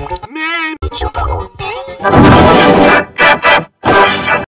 Man!